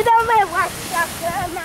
Então me vai a cama,